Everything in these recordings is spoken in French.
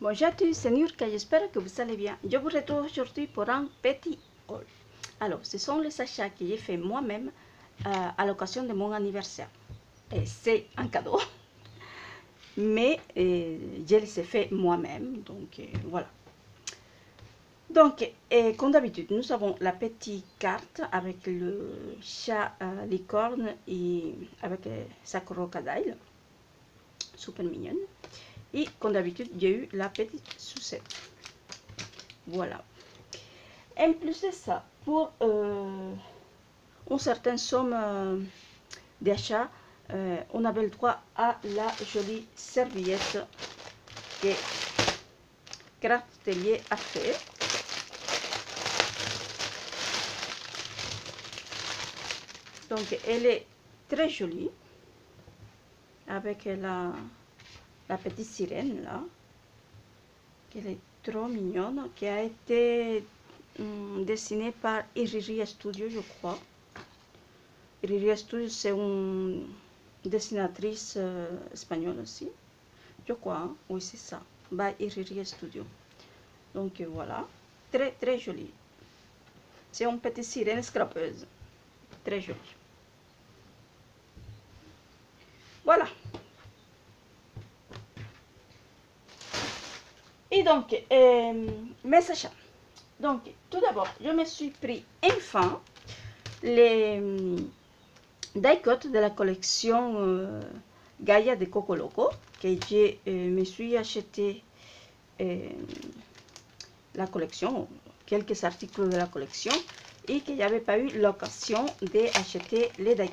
Bonjour à tous, j'espère que vous allez bien. Je vous retrouve aujourd'hui pour un petit haul. Alors, ce sont les achats que j'ai fait moi-même euh, à l'occasion de mon anniversaire. Et c'est un cadeau. Mais euh, je les ai fait moi-même, donc euh, voilà. Donc, comme d'habitude, nous avons la petite carte avec le chat licorne et avec sa crocodile. Super mignonne. Et comme d'habitude, j'ai eu la petite sucette. Voilà. En plus de ça, pour euh, une certaine somme euh, d'achat, euh, on avait le droit à la jolie serviette que Craftelier a fait. Donc, elle est très jolie avec la, la petite sirène là. Elle est trop mignonne, qui a été hum, dessinée par Iriri Studio, je crois. Iriri Studio, c'est une dessinatrice euh, espagnole aussi. Je crois, hein. oui, c'est ça. By Iriri Studio. Donc voilà, très très jolie. C'est une petite sirène scrapeuse. Très jolie. Voilà. Et donc, euh, mes achats. Donc, tout d'abord, je me suis pris enfin les hum, die de la collection euh, Gaia de Coco Loco que je euh, me suis acheté euh, la collection, quelques articles de la collection et que j'avais pas eu l'occasion d'acheter les die.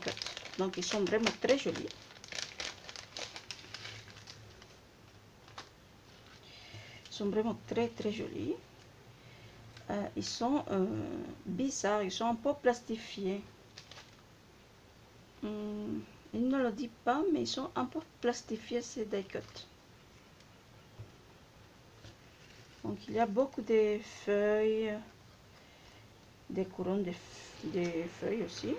Donc, ils sont vraiment très jolis. Sont vraiment très très jolis. Euh, ils sont euh, bizarres, ils sont un peu plastifiés. Hum, il ne le dit pas, mais ils sont un peu plastifiés ces die. Donc il y a beaucoup de feuilles, des couronnes de, de feuilles aussi.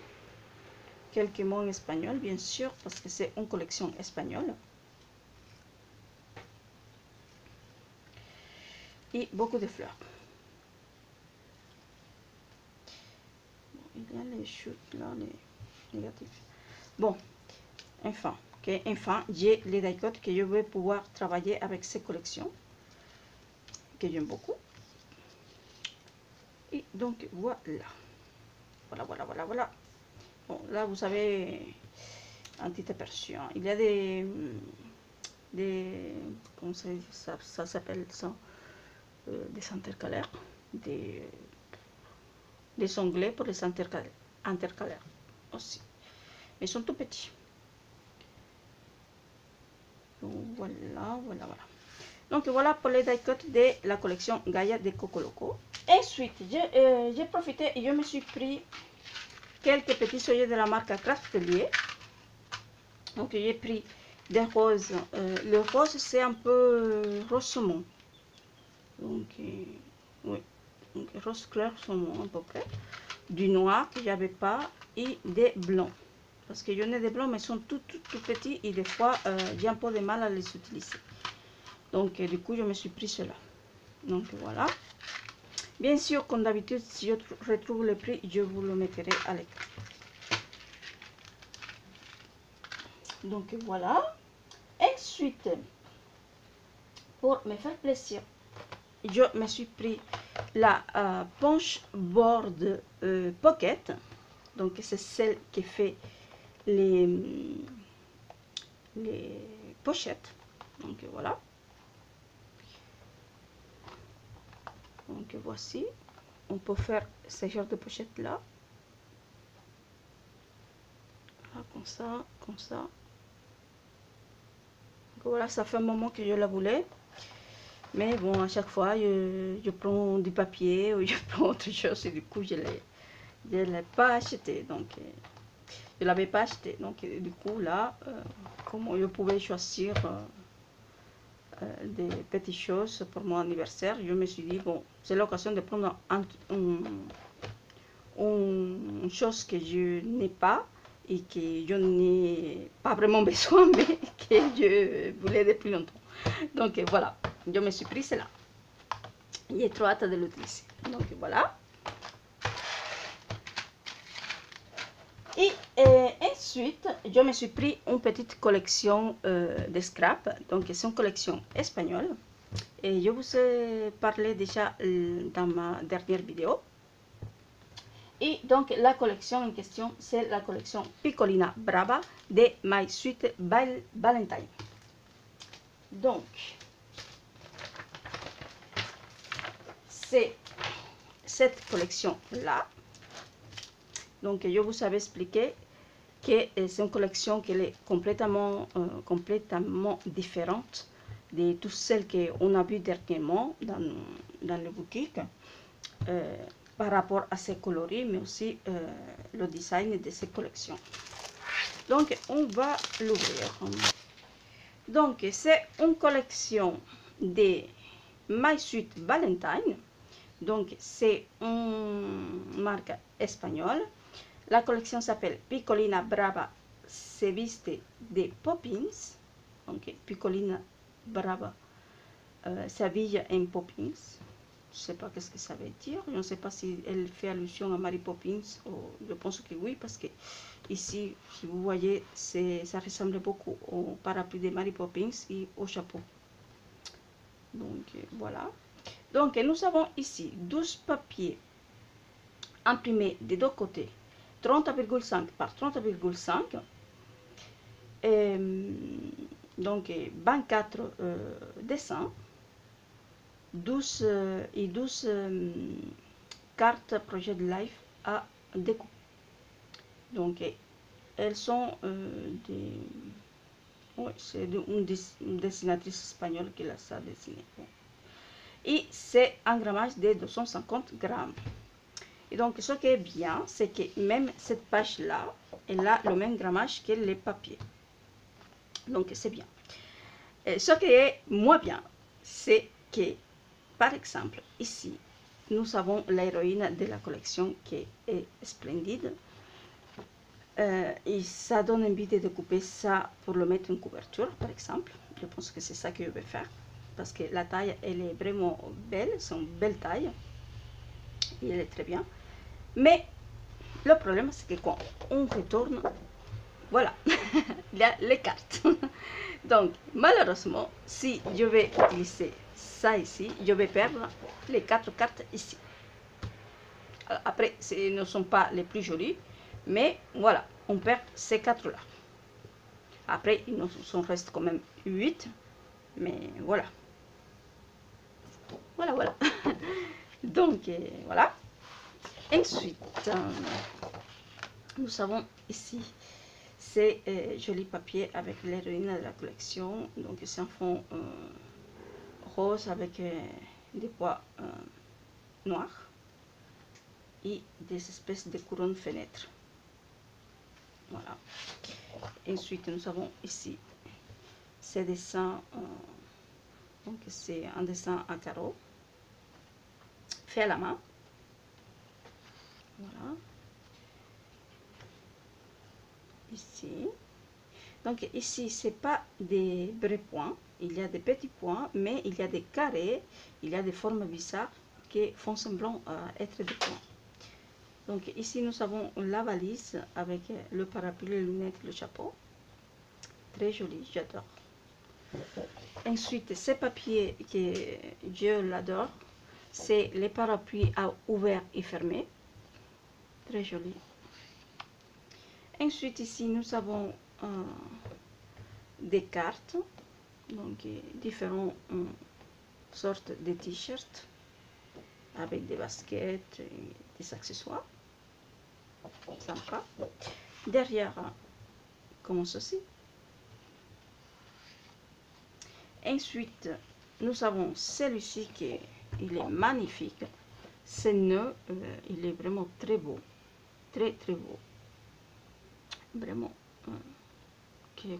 Quelques mots en espagnol, bien sûr, parce que c'est une collection espagnole. Beaucoup de fleurs. Il y a les chutes là, les négatifs. Bon, enfin, ok, enfin, j'ai les die que je vais pouvoir travailler avec ces collections que j'aime beaucoup. Et donc voilà. Voilà, voilà, voilà, voilà. Bon, là vous avez un petit aperçu. hein. Il y a des. des comment ça, ça, s'appelle ça? Des intercalaires. Des, des onglets pour les intercalaires, aussi. Mais ils sont tout petits. Donc, voilà, voilà, voilà. Donc voilà pour les die de la collection Gaia de Coco Loco. Ensuite, j'ai euh, j'ai profité et je me suis pris quelques petits soyeux de la marque Craftelier. Donc j'ai pris des roses. Euh, le rose c'est un peu euh, rose saumon. Donc euh, oui, rose clair saumon à peu près. Du noir que j'avais pas et des blancs. Parce que j'en ai des blancs mais ils sont tout, tout, tout petits et des fois euh, j'ai un peu de mal à les utiliser. Donc, euh, du coup, je me suis pris cela. Donc, voilà. Bien sûr, comme d'habitude, si je tr- retrouve le prix, je vous le mettrai à l'écran. Donc, voilà. Ensuite, pour me faire plaisir, je me suis pris la euh, Punch Board euh, Pocket. Donc, c'est celle qui fait les, pochettes. Donc, voilà. Donc voici, on peut faire ce genre de pochette là. Comme ça, comme ça. Voilà, ça fait un moment que je la voulais. Mais bon, à chaque fois, je, prends du papier ou je prends autre chose et du coup, je ne l'ai pas acheté. Donc, euh, je ne l'avais pas acheté. Donc, euh, du coup, là, euh, comme je pouvais choisir euh, des petites choses pour mon anniversaire, je me suis dit, bon, c'est l'occasion de prendre un, un- un- une chose que je n'ai pas et que je n'ai pas vraiment besoin, mais que je voulais depuis longtemps. Donc voilà. Je me suis pris cela. J'ai trop hâte de l'utiliser. Donc voilà. Et euh, ensuite, je me suis pris une petite collection euh, de scrap. Donc c'est une collection espagnole. Et je vous ai parlé déjà euh, dans ma dernière vidéo. Et donc la collection en question, c'est la collection Piccolina Brava de My Sweet Valentine. Donc, cette collection-là. Donc, je vous avais expliqué que c'est une collection qui est complètement, euh, complètement différente de toutes celles qu'on a vues dernièrement dans, dans les boutiques. Euh, par rapport à ses coloris, mais aussi euh, le design de ces collections. Donc, on va l'ouvrir. Donc, c'est une collection de My Sweet Valentine. Donc, c'est une marque espagnole. La collection s'appelle Piccolina Brava se viste de Poppins. Donc, Piccolina Brava euh, s'habille en Poppins. Je ne sais pas qu'est-ce que ça veut dire. Je ne sais pas si elle fait allusion à Mary Poppins. je pense que oui, parce que ici, si vous voyez, ça ressemble beaucoup au parapluie de Mary Poppins et au chapeau. Donc, voilà. Donc, nous avons ici 12 papiers imprimés des deux côtés. 30,5 par 30,5. Donc, 24 euh, dessins. 12 euh, et 12 euh, cartes projet de life à découper. Donc, elles sont euh, des... Oui, c'est une, dessinatrice espagnole qui l'a ça dessiné. Et c'est un grammage de 250 grammes. Et donc, ce qui est bien, c'est que même cette page-là, elle a le même grammage que les papiers. Donc, c'est bien. Ce qui est moins bien, c'est que par exemple, ici, nous avons l'héroïne de la collection qui est splendide. Euh, et ça donne envie de découper ça pour le mettre en couverture, par exemple. Je pense que c'est ça que je vais faire. Parce que la taille, elle est vraiment belle. C'est belle taille. Et elle est très bien. Mais le problème, c'est que quand on retourne, voilà, il y a les cartes. Donc, malheureusement, si je vais utiliser ça ici, je vais perdre les quatre cartes ici. Après, ce ne sont pas les plus jolies, mais voilà, on perd ces quatre-là. Après, il nous en reste quand même 8, mais voilà. Voilà, voilà. Donc, euh, voilà. Ensuite, euh, nous avons ici ces euh, jolis papiers avec l'héroïne de la collection. Donc, c'est un fond rose avec des euh, noirs et des espèces de couronnes fenêtres. Voilà. Ensuite, nous avons ici ces dessins. Euh, donc, c'est un dessin à carreaux fait à la main. Voilà. Ici. Donc, ici, c'est pas des vrais points il y a des petits points, mais il y a des carrés, il y a des formes bizarres qui font semblant être des points. Donc ici nous avons la valise avec le parapluie, les lunettes, le chapeau. Très joli, j'adore. Ensuite, ces papiers que je l'adore, c'est les parapluies à ouvert et fermé. Très joli. Ensuite, ici, nous avons euh, des cartes donc différentes euh, sortes de t-shirts avec des baskets et des accessoires sympa derrière comme ceci? Ensuite nous avons celui-ci qui il est magnifique ce nœud euh, il est vraiment très beau très très beau vraiment euh,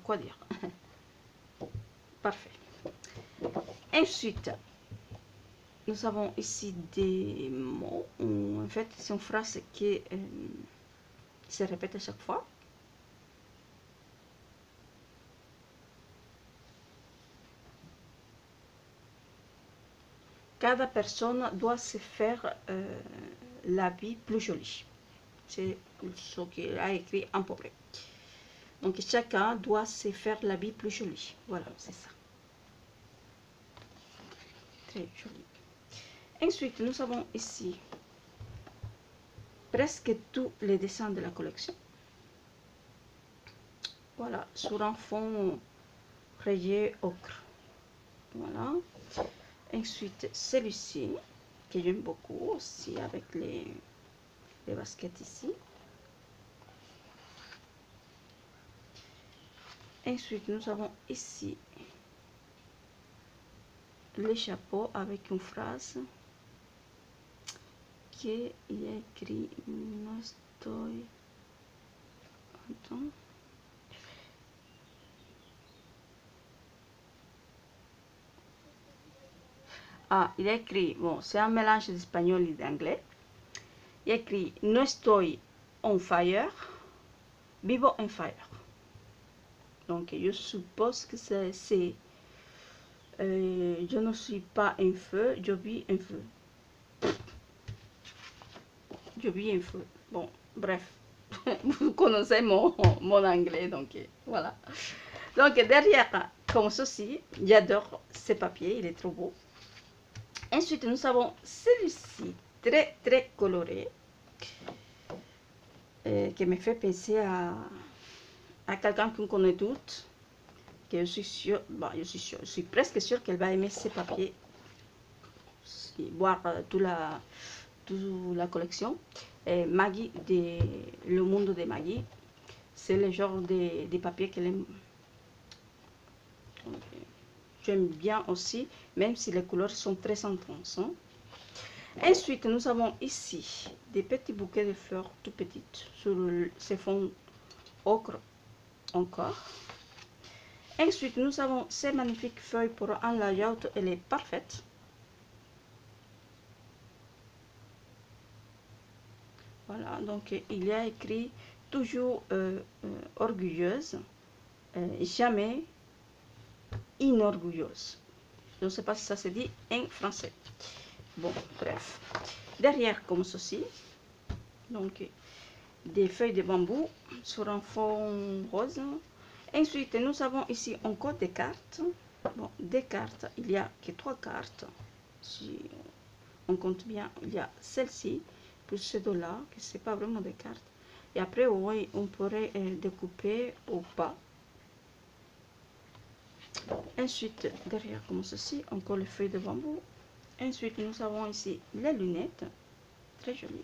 quoi dire? Parfait. Ensuite, nous avons ici des mots. En fait, c'est une phrase qui euh, se répète à chaque fois. Personne doit se faire euh, la vie plus jolie. C'est ce qu'il a écrit en pauvre. Donc chacun doit se faire la vie plus jolie. Voilà, c'est ça. Très joli. Ensuite, nous avons ici presque tous les dessins de la collection. Voilà, sur un fond rayé ocre. Voilà. Ensuite, celui-ci, que j'aime beaucoup aussi avec les, les baskets ici. Ensuite, nous avons ici les chapeaux avec une phrase qui est écrit no estoy Attends. Il a écrit, bon, c'est un mélange d'espagnol et d'anglais. Il a écrit No estoy on fire, vivo en fire. Donc, je suppose que c'est je ne suis pas un feu, je vis un feu. Je vis un feu. Bon, bref. Vous connaissez mon, mon anglais, donc euh, voilà. Donc, derrière, comme ceci, j'adore ce papier, il est trop beau. Ensuite, nous avons celui-ci, très très coloré, euh, qui me fait penser à, à quelqu'un qu'on connaît toutes, que je suis bon, je suis je suis presque sûre qu'elle va aimer ces papiers, voir euh, toute la, toute la collection. Maggie, de, le monde de Maggie, c'est le genre de, de papier qu'elle aime. J'aime bien aussi, même si les couleurs sont très intenses. hein. Ensuite, nous avons ici des petits bouquets de fleurs tout petites sur ces fonds ocre encore. Ensuite, nous avons ces magnifiques feuilles pour un layout, elle est parfaite. Voilà, donc il y a écrit toujours euh, euh, orgueilleuse, euh, jamais inorgueilleuse. Je ne sais pas si ça se dit en français. Bon, bref. Derrière, comme ceci, donc des feuilles de bambou sur un fond rose. Ensuite, nous avons ici encore des cartes. Bon, des cartes, il n'y a que trois cartes. Si on compte bien, il y a celle-ci, plus ces deux-là, que ce n'est pas vraiment des cartes. Et après, on pourrait euh, découper ou pas. Ensuite, derrière, comme ceci, encore les feuilles de bambou. Ensuite, nous avons ici les lunettes, très jolies.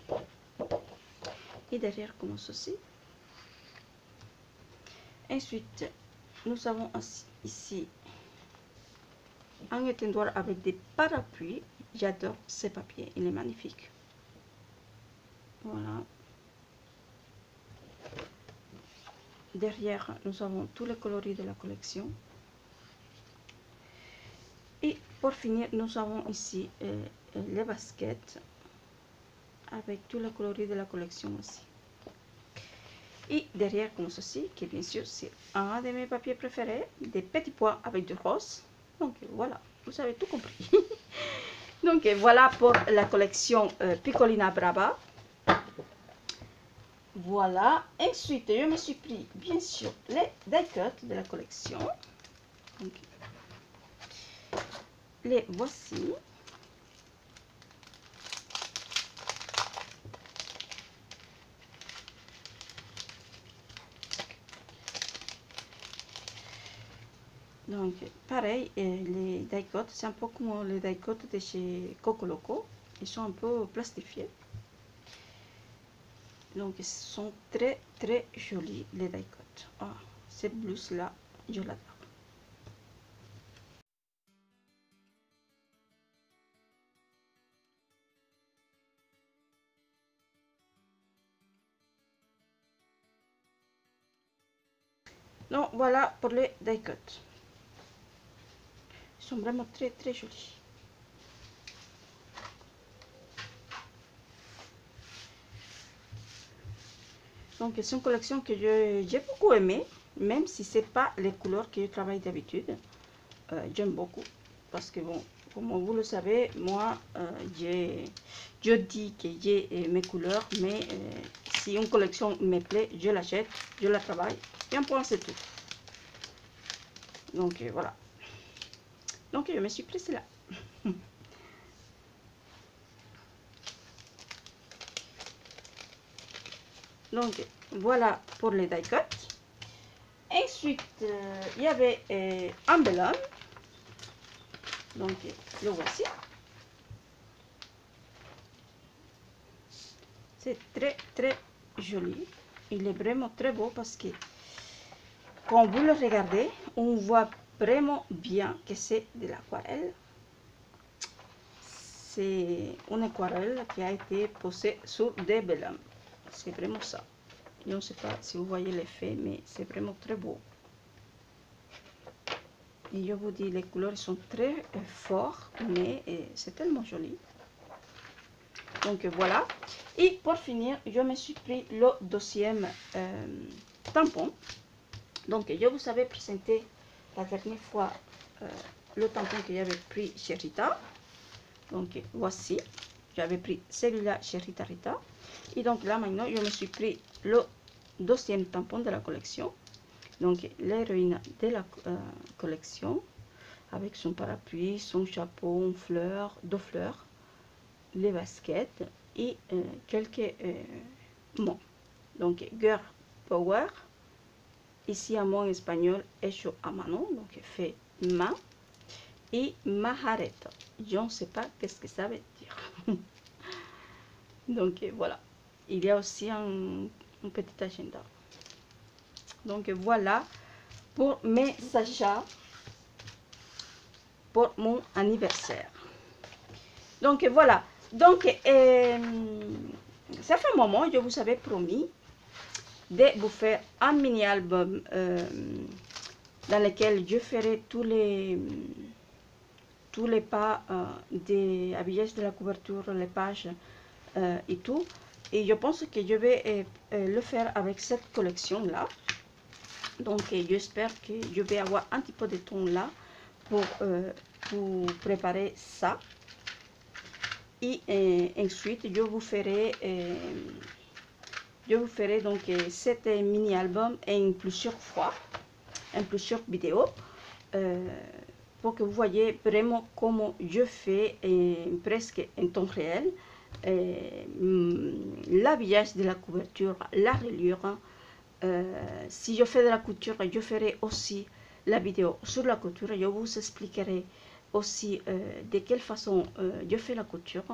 Et derrière, comme ceci. Ensuite, nous avons ici un étendoir avec des parapluies. J'adore ce papier, il est magnifique. Voilà. Derrière, nous avons tous les coloris de la collection. Pour finir, nous avons ici euh, euh, les baskets avec tous les coloris de la collection aussi. Et derrière, comme ceci, qui bien sûr, c'est un de mes papiers préférés, des petits pois avec du rose. Donc voilà, vous avez tout compris. Donc voilà pour la collection euh, Piccolina Brava. Voilà. Ensuite, je me suis pris, bien sûr, les die de la collection. Donc, les voici. Donc, pareil, les die-cuts, c'est un peu comme les die-cuts de chez Coco Loco. Ils sont un peu plastifiés. Donc, ils sont très, très jolis, les die-cuts. Ah, cette blouse-là, je l'adore. Voilà pour les die-cuts. Ils sont vraiment très, très jolis. Donc, c'est une collection que j'ai beaucoup aimée, même si ce n'est pas les couleurs que je travaille d'habitude. Euh, J'aime beaucoup parce que, bon, comme vous le savez, moi, j'ai je dis que j'ai mes couleurs, mais si une collection me plaît, je l'achète, je la travaille, et un point c'est tout. Donc voilà. Donc je me suis pris cela. Donc voilà pour les die cut. Ensuite, euh, il y avait euh, un bel homme. Donc le voici. C'est très très joli. Il est vraiment très beau parce que quand vous le regardez, on voit vraiment bien que c'est de l'aquarelle. C'est une aquarelle qui a été posée sur des bellums. C'est vraiment ça. Je ne sais pas si vous voyez l'effet, mais c'est vraiment très beau. Et je vous dis, les couleurs sont très euh, fortes, mais euh, c'est tellement joli. Donc voilà. Et pour finir, je me suis pris le deuxième euh, tampon. Donc je vous avais présenté la dernière fois le tampon que j'avais pris chez Rita. Donc voici. J'avais pris celui-là chez Rita Rita. Et donc là maintenant, je me suis pris le deuxième tampon de la collection. Donc l'héroïne de la euh, collection avec son parapluie, son chapeau, fleur, deux fleurs, les baskets et euh, quelques euh, mots. Donc Girl Power, ici en mot espagnol, hecho a mano, donc fait main, et Mahareta. Je ne sais pas qu'est-ce que ça veut dire. donc voilà il y a aussi un, petit agenda. Donc voilà pour mes achats pour mon anniversaire. Donc voilà. Donc, euh, ça fait un moment, je vous avais promis de vous faire un mini-album euh, dans lequel je ferai tous les tous les pas euh, des habillages de la couverture, les pages et tout. Et je pense que je vais euh, euh, le faire avec cette collection-là. Donc, euh, j'espère que je vais avoir un petit peu de temps là pour, préparer ça. Et ensuite, je vous ferai, je vous ferai donc cet mini-album en plusieurs fois, plusieurs vidéos, pour que vous voyez vraiment comment je fais presque en temps réel l'habillage de la couverture, la reliure. Euh, si je fais de la couture, je ferai aussi la vidéo sur la couture. Je vous expliquerai aussi euh, de quelle façon euh, je fais la couture,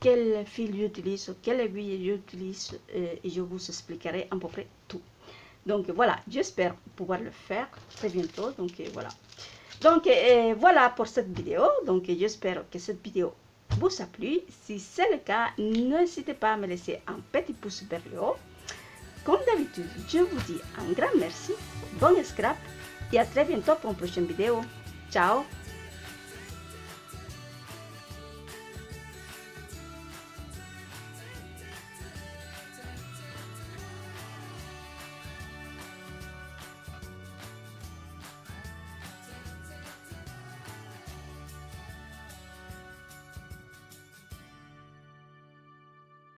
quel fil j'utilise, quelle aiguille j'utilise et je vous expliquerai à peu près tout. Donc voilà, j'espère pouvoir le faire très bientôt. Donc voilà. Donc voilà pour cette vidéo. Donc j'espère que cette vidéo vous a plu. Si c'est le cas, n'hésitez pas à me laisser un petit pouce vers le haut. Comme d'habitude, je vous dis un grand merci, bon scrap et à très bientôt pour une prochaine vidéo. Ciao